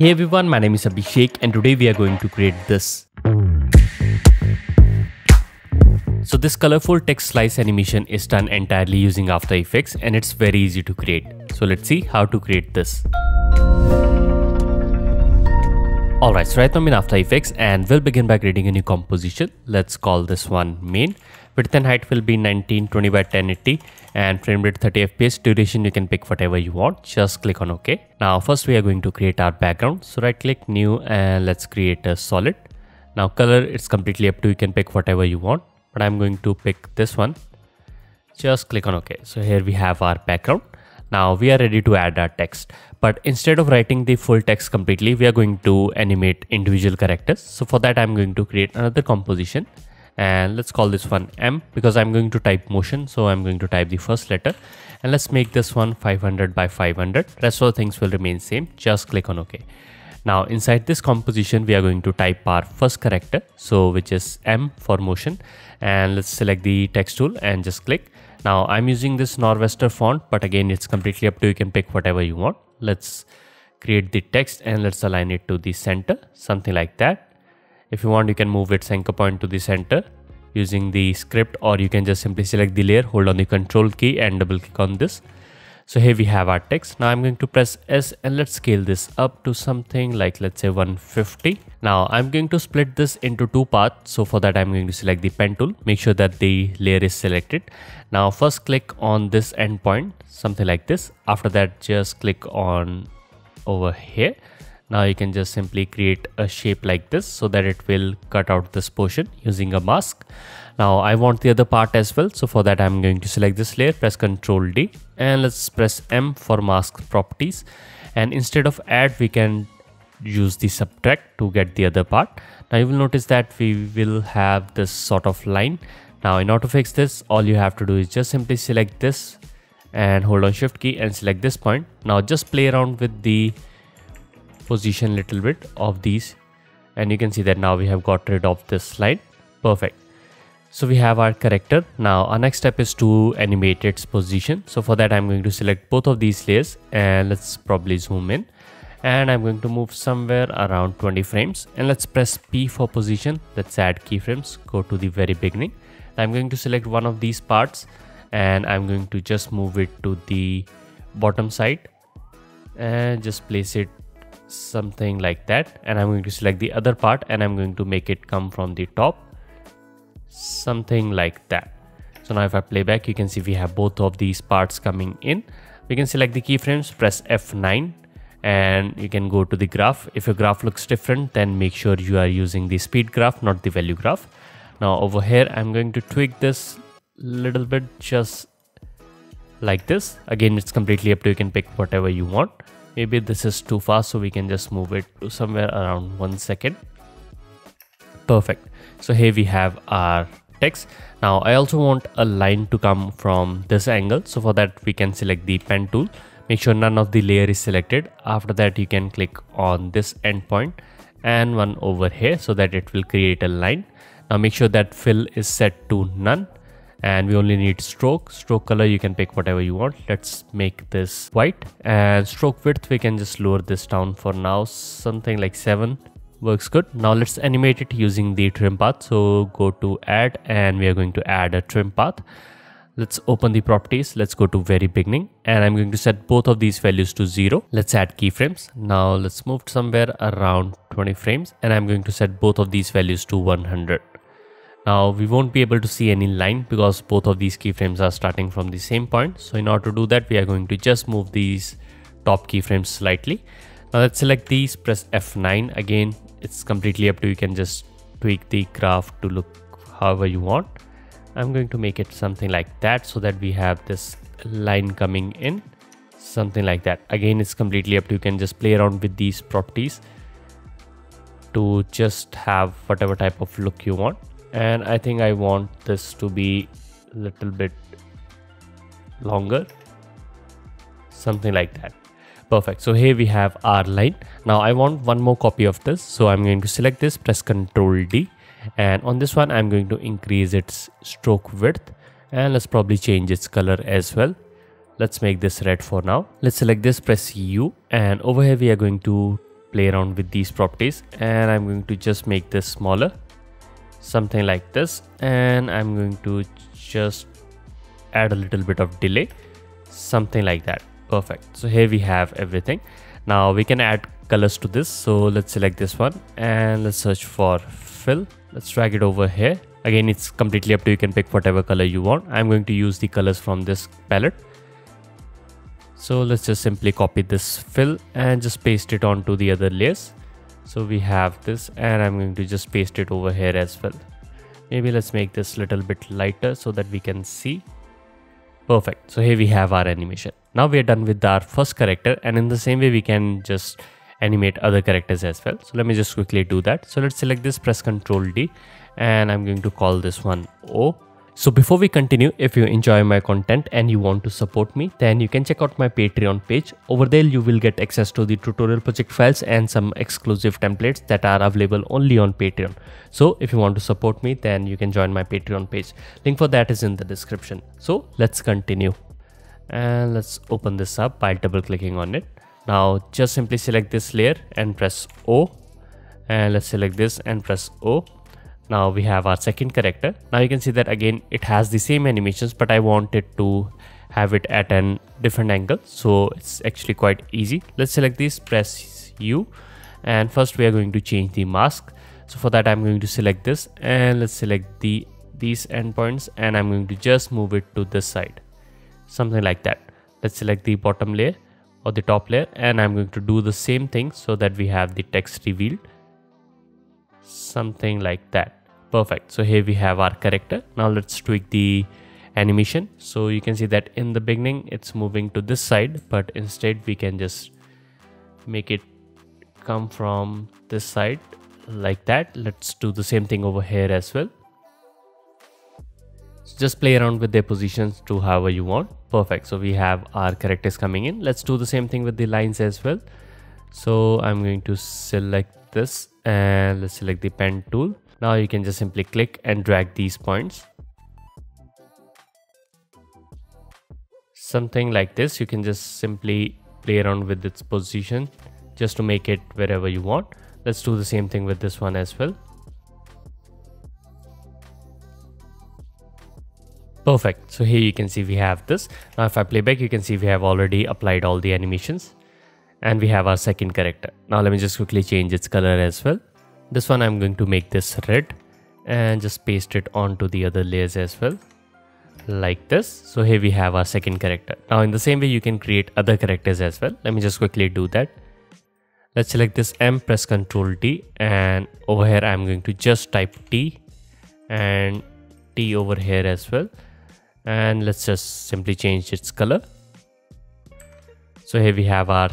Hey everyone, my name is Abhishek and today we are going to create this. So this colorful text slice animation is done entirely using After Effects and it's very easy to create. So let's see how to create this. Alright, so right now I'm in After Effects and we'll begin by creating a new composition. Let's call this one main. Width and height will be 1920 by 1080 and frame rate 30 fps. Duration you can pick whatever you want. Just click on OK. Now first we are going to create our background. So right click new and let's create a solid. Now color it's completely up to you can pick whatever you want but I'm going to pick this one. Just click on OK. So here we have our background. Now we are ready to add our text, but instead of writing the full text completely, we are going to animate individual characters. So for that, I'm going to create another composition and let's call this one M because I'm going to type motion. So I'm going to type the first letter and let's make this one 500 by 500. Rest of the things will remain same. Just click on OK. Now inside this composition, we are going to type our first character. So which is M for motion and let's select the text tool and just click. Now I'm using this Norwester font, but again, it's completely up to you. You can pick whatever you want. Let's create the text and let's align it to the center, something like that. If you want, you can move its anchor point to the center using the script or you can just simply select the layer, hold on the control key and double click on this so here we have our text. Now I'm going to press S and let's scale this up to something like let's say 150. Now I'm going to split this into two parts. So for that I'm going to select the pen tool. Make sure that the layer is selected. Now first click on this endpoint, something like this. After that just click on over here. Now you can just simply create a shape like this so that it will cut out this portion using a mask. Now I want the other part as well. So for that, I'm going to select this layer, press Ctrl D and let's press M for mask properties. And instead of add, we can use the subtract to get the other part. Now you will notice that we will have this sort of line. Now in order to fix this, all you have to do is just simply select this and hold on shift key and select this point. Now just play around with the position little bit of these and you can see that now we have got rid of this slide Perfect. So we have our character. Now our next step is to animate its position. So for that I'm going to select both of these layers and let's probably zoom in and I'm going to move somewhere around 20 frames and let's press P for position. Let's add keyframes, go to the very beginning. I'm going to select one of these parts and I'm going to just move it to the bottom side and just place it something like that and I'm going to select the other part and I'm going to make it come from the top. Something like that. So now if i play back you can see we have both of these parts coming in. We can select the keyframes press f9 and you can go to the graph. If your graph looks different then make sure you are using the speed graph not the value graph. Now over here i'm going to tweak this little bit just like this. Again it's completely up to you can pick whatever you want maybe this is too fast so we can just move it to somewhere around one second. Perfect. So here we have our text. Now i also want a line to come from this angle. So for that we can select the pen tool. Make sure none of the layer is selected. After that you can click on this endpoint and one over here so that it will create a line. Now make sure that fill is set to none and we only need stroke. Stroke color you can pick whatever you want. Let's make this white. And stroke width we can just lower this down for now. Something like 7 works good. Now let's animate it using the trim path. So go to add and we are going to add a trim path. Let's open the properties. Let's go to very beginning. And i'm going to set both of these values to zero. Let's add keyframes. Now let's move somewhere around 20 frames. And i'm going to set both of these values to 100 now we won't be able to see any line because both of these keyframes are starting from the same point. So in order to do that we are going to just move these top keyframes slightly. Now let's select these press f9 again it's completely up to you. you can just tweak the graph to look however you want. I'm going to make it something like that so that we have this line coming in. Something like that. Again it's completely up to you. you can just play around with these properties to just have whatever type of look you want and i think i want this to be a little bit longer something like that Perfect. So here we have our line. Now I want one more copy of this. So I'm going to select this, press Ctrl D. And on this one, I'm going to increase its stroke width. And let's probably change its color as well. Let's make this red for now. Let's select this, press U. And over here, we are going to play around with these properties and I'm going to just make this smaller something like this. And I'm going to just add a little bit of delay. Something like that. Perfect. So here we have everything. Now we can add colors to this. So let's select this one and let's search for fill. Let's drag it over here. Again it's completely up to you. Can pick whatever color you want. I'm going to use the colors from this palette. So let's just simply copy this fill and just paste it onto the other layers so we have this and i'm going to just paste it over here as well. Maybe let's make this a little bit lighter so that we can see. Perfect. So here we have our animation. Now we are done with our first character and in the same way we can just animate other characters as well. So let me just quickly do that. So let's select this press ctrl d and I'm going to call this one O. So before we continue, if you enjoy my content and you want to support me, then you can check out my Patreon page. Over there, you will get access to the tutorial project files and some exclusive templates that are available only on Patreon. So if you want to support me, then you can join my Patreon page. Link for that is in the description. So let's continue. And let's open this up by double clicking on it. Now just simply select this layer and press O. And let's select this and press O now we have our second character. Now you can see that again it has the same animations but i wanted to have it at an different angle. So it's actually quite easy. Let's select this press u. And first we are going to change the mask. So for that i'm going to select this. And let's select the these endpoints. And i'm going to just move it to this side. Something like that. Let's select the bottom layer or the top layer. And i'm going to do the same thing so that we have the text revealed. Something like that perfect. So here we have our character. Now let's tweak the animation. So you can see that in the beginning it's moving to this side but instead we can just make it come from this side like that. Let's do the same thing over here as well. So just play around with their positions to however you want. Perfect. So we have our characters coming in. Let's do the same thing with the lines as well. So i'm going to select this and let's select the pen tool now you can just simply click and drag these points. Something like this, you can just simply play around with its position just to make it wherever you want. Let's do the same thing with this one as well. Perfect. So here you can see we have this. Now if I play back, you can see we have already applied all the animations and we have our second character. Now let me just quickly change its color as well. This one I'm going to make this red and just paste it onto the other layers as well like this. So here we have our second character. Now in the same way you can create other characters as well. Let me just quickly do that. Let's select this M, press Ctrl T and over here I'm going to just type T and T over here as well. And let's just simply change its color. So here we have our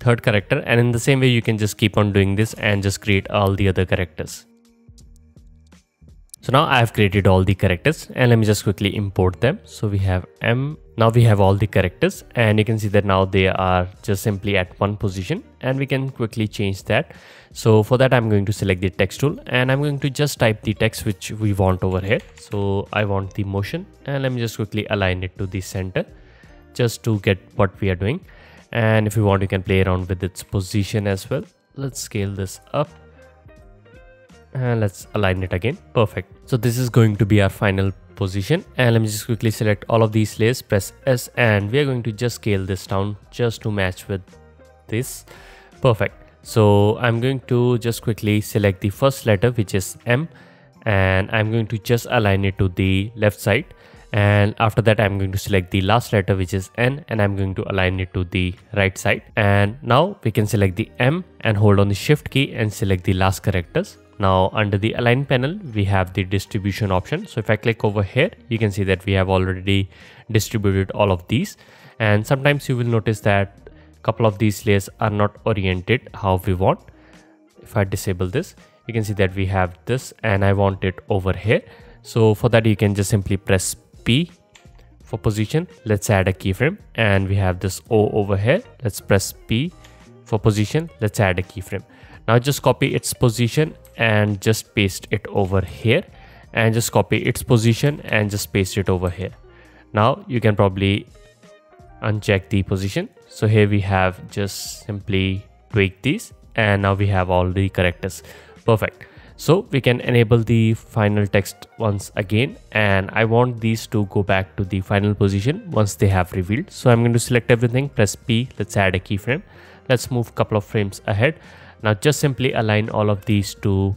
third character and in the same way you can just keep on doing this and just create all the other characters. So now I have created all the characters and let me just quickly import them. So we have M, now we have all the characters and you can see that now they are just simply at one position and we can quickly change that. So for that I'm going to select the text tool and I'm going to just type the text which we want over here. So I want the motion and let me just quickly align it to the center just to get what we are doing and if you want you can play around with its position as well. Let's scale this up. And let's align it again. Perfect. So this is going to be our final position. And let me just quickly select all of these layers. Press s. And we are going to just scale this down just to match with this. Perfect. So i'm going to just quickly select the first letter which is m. And i'm going to just align it to the left side and after that I'm going to select the last letter which is N and I'm going to align it to the right side. And now we can select the M and hold on the shift key and select the last characters. Now under the align panel we have the distribution option. So if I click over here you can see that we have already distributed all of these. And sometimes you will notice that a couple of these layers are not oriented how we want. If I disable this you can see that we have this and I want it over here. So for that you can just simply press P for position. Let's add a keyframe and we have this O over here. Let's press P for position. Let's add a keyframe. Now just copy its position and just paste it over here and just copy its position and just paste it over here. Now you can probably uncheck the position. So here we have just simply tweak these and now we have all the characters perfect so we can enable the final text once again and I want these to go back to the final position once they have revealed. So I'm going to select everything, press P, let's add a keyframe. Let's move a couple of frames ahead. Now just simply align all of these to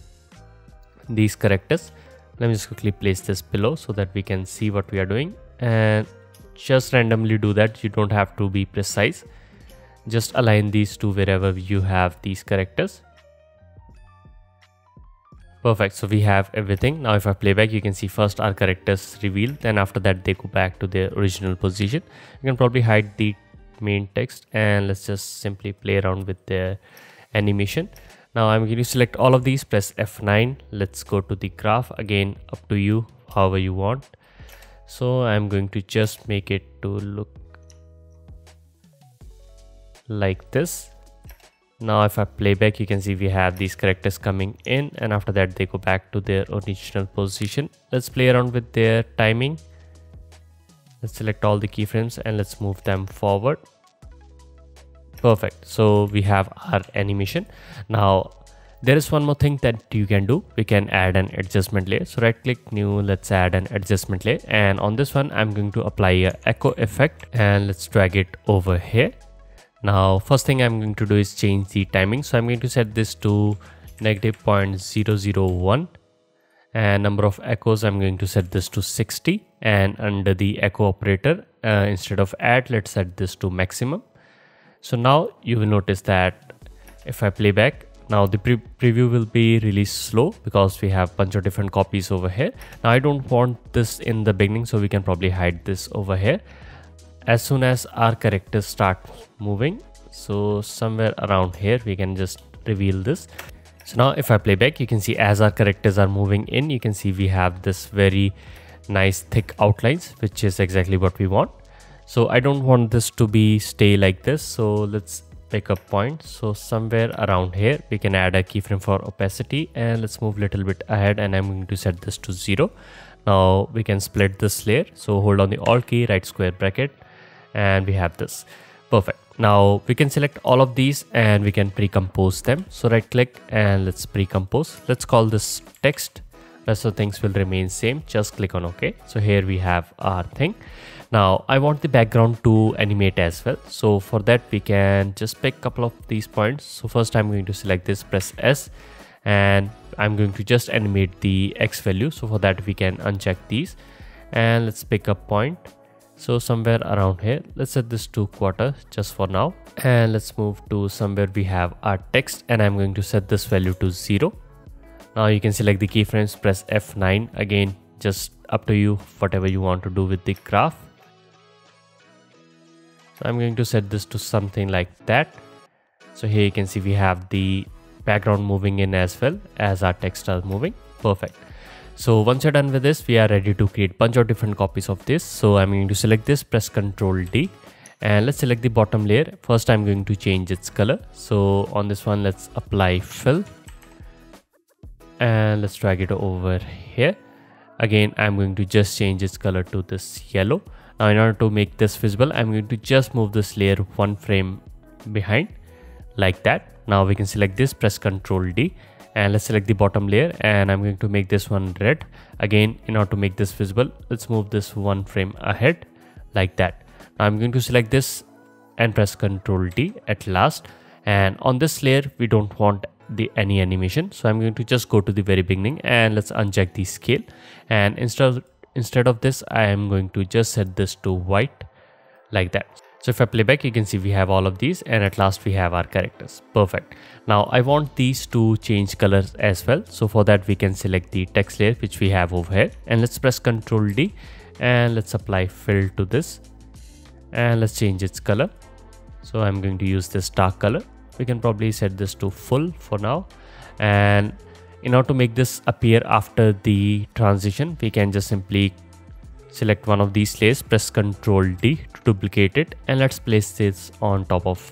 these characters. Let me just quickly place this below so that we can see what we are doing and just randomly do that. You don't have to be precise. Just align these to wherever you have these characters Perfect. So we have everything. Now if I play back, you can see first our characters revealed, Then after that, they go back to their original position. You can probably hide the main text and let's just simply play around with the animation. Now I'm going to select all of these, press F9. Let's go to the graph again, up to you, however you want. So I'm going to just make it to look like this now if I play back you can see we have these characters coming in and after that they go back to their original position. Let's play around with their timing. Let's select all the keyframes and let's move them forward. Perfect. So we have our animation. Now there is one more thing that you can do. We can add an adjustment layer. So right click new let's add an adjustment layer. And on this one i'm going to apply a echo effect and let's drag it over here now first thing i'm going to do is change the timing. So i'm going to set this to negative 0.001 and number of echoes i'm going to set this to 60 and under the echo operator uh, instead of add let's set this to maximum. So now you will notice that if i play back now the pre preview will be really slow because we have bunch of different copies over here. Now i don't want this in the beginning so we can probably hide this over here as soon as our characters start moving so somewhere around here we can just reveal this. So now if i play back you can see as our characters are moving in you can see we have this very nice thick outlines which is exactly what we want. So i don't want this to be stay like this so let's pick a point. So somewhere around here we can add a keyframe for opacity and let's move a little bit ahead and i'm going to set this to zero. Now we can split this layer. So hold on the alt key right square bracket and we have this. Perfect. Now we can select all of these and we can pre-compose them. So right click and let's pre-compose. Let's call this text. Uh, Rest of things will remain same. Just click on ok. So here we have our thing. Now i want the background to animate as well. So for that we can just pick a couple of these points. So first i'm going to select this press s and i'm going to just animate the x value. So for that we can uncheck these. And let's pick a point so somewhere around here let's set this to quarter just for now. And let's move to somewhere we have our text and i'm going to set this value to zero. Now you can select the keyframes press f9 again just up to you whatever you want to do with the graph. So i'm going to set this to something like that. So here you can see we have the background moving in as well as our text are moving. Perfect so once you're done with this, we are ready to create bunch of different copies of this. So I'm going to select this, press Ctrl D and let's select the bottom layer. First, I'm going to change its color. So on this one, let's apply fill and let's drag it over here. Again, I'm going to just change its color to this yellow. Now in order to make this visible, I'm going to just move this layer one frame behind like that. Now we can select this, press Ctrl D and let's select the bottom layer and I'm going to make this one red. Again in order to make this visible let's move this one frame ahead like that. Now I'm going to select this and press ctrl D at last. And on this layer we don't want the any animation. So I'm going to just go to the very beginning and let's uncheck the scale. And instead of, instead of this I am going to just set this to white like that so if I play back, you can see we have all of these and at last we have our characters. Perfect. Now I want these to change colors as well. So for that we can select the text layer which we have over here and let's press Ctrl D and let's apply fill to this and let's change its color. So I'm going to use this dark color. We can probably set this to full for now and in order to make this appear after the transition we can just simply select one of these layers press ctrl d to duplicate it and let's place this on top of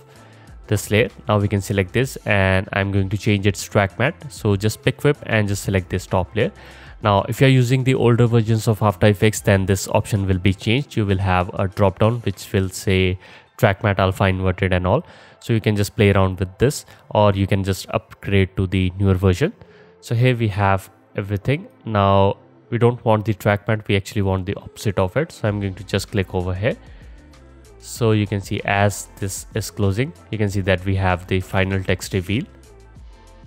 this layer. Now we can select this and i'm going to change its track matte. so just pick whip and just select this top layer. Now if you're using the older versions of after effects then this option will be changed. You will have a drop down which will say track matte alpha inverted and all. So you can just play around with this or you can just upgrade to the newer version. So here we have everything. Now we don't want the track matte we actually want the opposite of it. So i'm going to just click over here. So you can see as this is closing you can see that we have the final text reveal.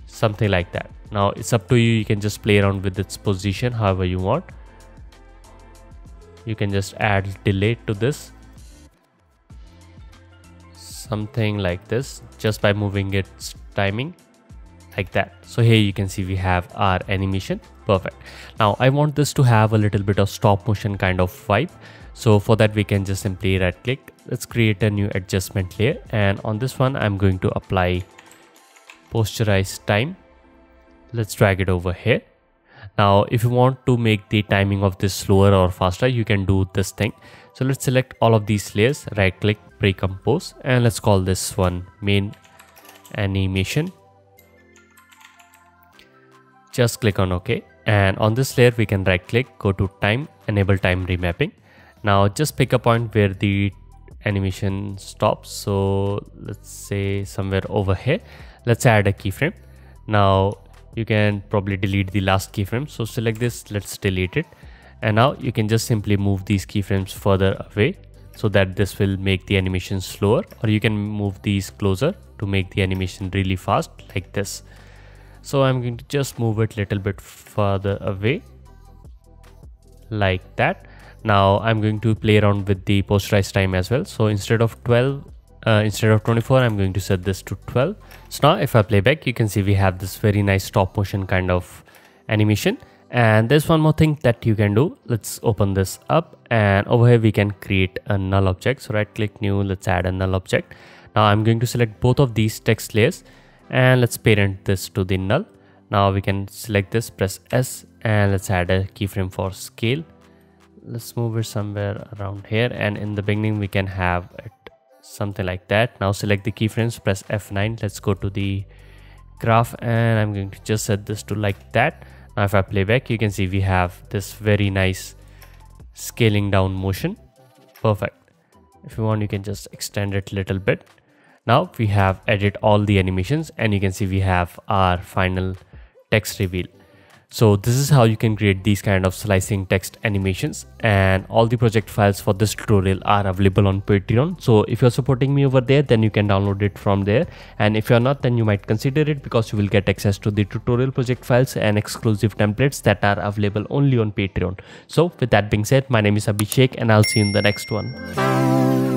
Something like that. Now it's up to you. You can just play around with its position however you want. You can just add delay to this. Something like this just by moving its timing like that. So here you can see we have our animation perfect. Now i want this to have a little bit of stop motion kind of vibe. So for that we can just simply right click. Let's create a new adjustment layer. And on this one i'm going to apply posterize time. Let's drag it over here. Now if you want to make the timing of this slower or faster you can do this thing. So let's select all of these layers. Right click pre-compose. And let's call this one main animation. Just click on ok and on this layer we can right click go to time enable time remapping. Now just pick a point where the animation stops. So let's say somewhere over here. Let's add a keyframe. Now you can probably delete the last keyframe. So select this. Let's delete it. And now you can just simply move these keyframes further away so that this will make the animation slower. Or you can move these closer to make the animation really fast like this so i'm going to just move it a little bit further away like that. Now i'm going to play around with the posterize time as well. So instead of 12 uh, instead of 24 i'm going to set this to 12 so now if i play back you can see we have this very nice stop motion kind of animation. And there's one more thing that you can do. Let's open this up. And over here we can create a null object. So right click new let's add a null object. Now i'm going to select both of these text layers and let's parent this to the null. Now we can select this press s and let's add a keyframe for scale. Let's move it somewhere around here and in the beginning we can have it something like that. Now select the keyframes press f9 let's go to the graph and i'm going to just set this to like that. Now if i play back you can see we have this very nice scaling down motion. Perfect. If you want you can just extend it a little bit now we have added all the animations and you can see we have our final text reveal so this is how you can create these kind of slicing text animations and all the project files for this tutorial are available on Patreon. So if you're supporting me over there, then you can download it from there. And if you're not, then you might consider it because you will get access to the tutorial project files and exclusive templates that are available only on Patreon. So with that being said, my name is Abhishek and I'll see you in the next one.